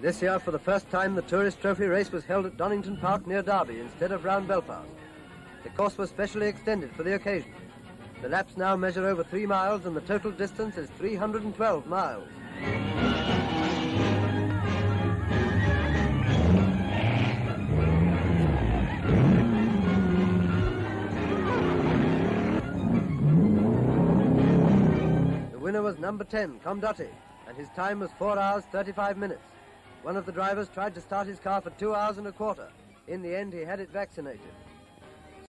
This year, for the first time, the Tourist Trophy race was held at Donington Park near Derby instead of round Belfast. The course was specially extended for the occasion. The laps now measure over three miles and the total distance is 312 miles. The winner was number 10, Comdotti, and his time was 4 hours 35 minutes. One of the drivers tried to start his car for 2 hours and a quarter. In the end, he had it vaccinated.